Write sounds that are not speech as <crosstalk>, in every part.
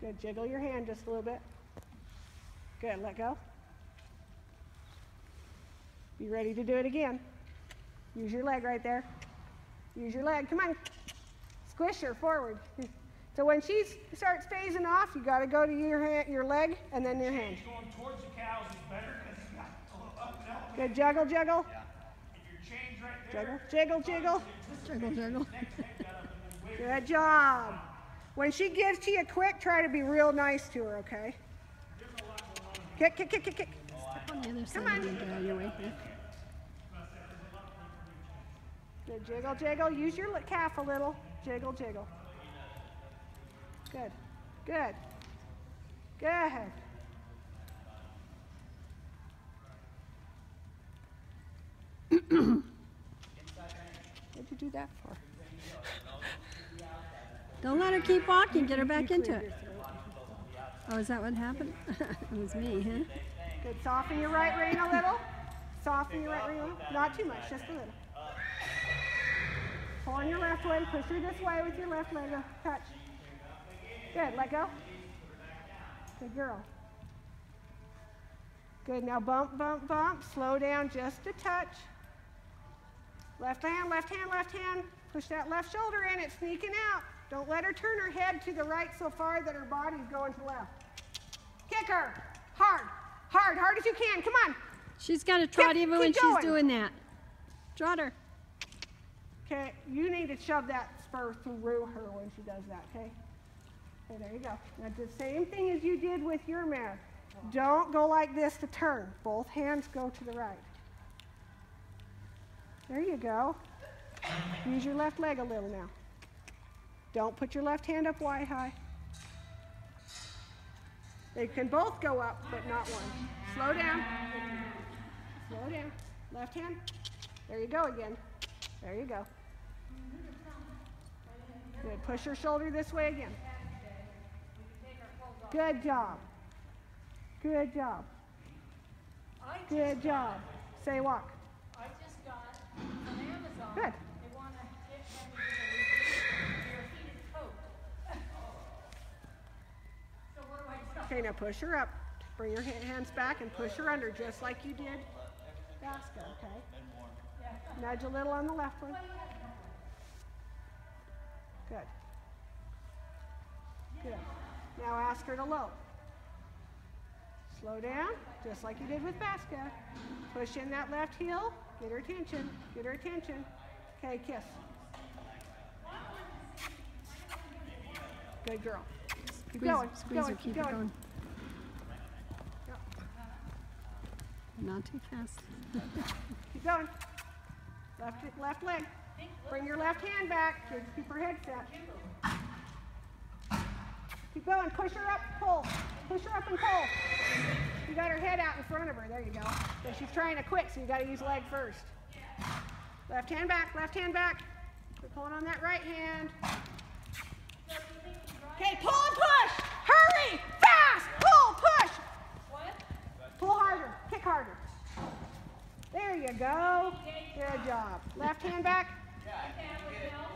Good. Jiggle your hand just a little bit. Good. Let go. Be ready to do it again. Use your leg right there. Use your leg. Come on. Squish her forward. <laughs> So when she starts phasing off, you got to go to your hand, your leg, and then your hand. Going towards the cows is better because it's got a little up and up. Good. Juggle, juggle. If your change right Juggle, there, jiggle, jiggle. Juggle, juggle. next leg got up and then wait. Good job. When she gives to you quick, try to be real nice to her, okay? Kick, kick, kick, kick, kick. Step on the other side on. get out of your way here. Good. Jiggle, jiggle. Use your calf a little. Jiggle, jiggle. Good. Good. Good. <coughs> What'd you do that for? <laughs> Don't let her keep walking. Get her back into it. Oh, is that what happened? <laughs> it was me, huh? Good. Soften your right rein a little. Soften your right rein. Not too much, just a little. Pull on your left leg. Push her this way with your left leg. Touch. Good. Let go. Good girl. Good. Now bump, bump, bump. Slow down just a touch. Left hand, left hand, left hand. Push that left shoulder in. It's sneaking out. Don't let her turn her head to the right so far that her body's going to the left. Kick her. Hard. Hard. Hard as you can. Come on. She's got to trot even when keep she's doing that. Trot her. Okay, you need to shove that spur through her when she does that, okay? Okay, there you go. Now do the same thing as you did with your mare. Don't go like this to turn. Both hands go to the right. There you go. Use your left leg a little now. Don't put your left hand up wide high. They can both go up, but not one. Slow down. Slow down. Left hand. There you go again. There you go. Good. Push your shoulder this way again. Good job. Good job. Good job. Say walk. I just got from Amazon. Good. They want to get have me do a your heated coat. So what do I tell? Okay, now push her up. Bring your hands back and push her under just like you did Vasca, okay? Nudge a little on the left one. Good. Good. Now ask her to low. Slow down, just like you did with Vasca. Push in that left heel. Get her attention. Get her attention. Okay, kiss. Good girl. Keep Squeeze, going. Keep squeeze going. Keep Keep it going. going. Not too fast. <laughs> Keep going. Left, left leg. Bring your left hand back. Keep- Keep her head set. Keep going. Push her up. Pull. Push her up and pull. You got her head out in front of her. There you go. So she's trying to quit, so you got to use leg first. Left hand back. Left hand back. We're pulling on that right hand. Okay, pull and push. Hurry. Fast. Pull. Push. What? Pull harder. Kick harder. There you go. Good job. Left hand back.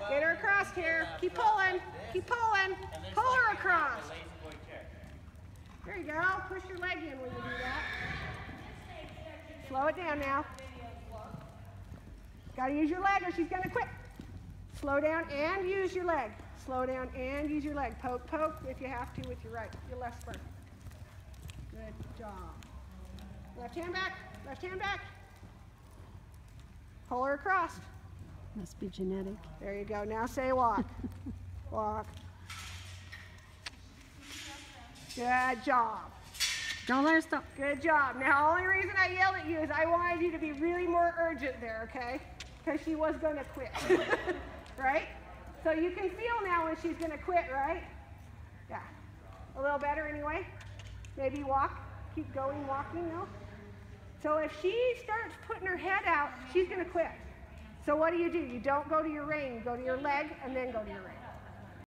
Get her across here. Keep pulling. Keep pulling. Pull her across. There you go. Push your leg in when you do that. Slow it down now. Got to use your leg or she's going to quit. Slow down and use your leg. Slow down and use your leg. Poke, poke if you have to with your right, your left spur. Good job. Left hand back. Left hand back. Pull her across. Must be genetic. There you go. Now say walk. <laughs> walk. Good job. Don't let her stop. Good job. Now, the only reason I yelled at you is I wanted you to be really more urgent there, okay? Because she was going to quit. <laughs> So you can feel now when she's going to quit, right? Yeah. A little better anyway? Maybe walk. Keep going walking, no? So if she starts putting her head out, she's going to quit. So what do you do? You don't go to your rein. You go to your leg and then go to your rein.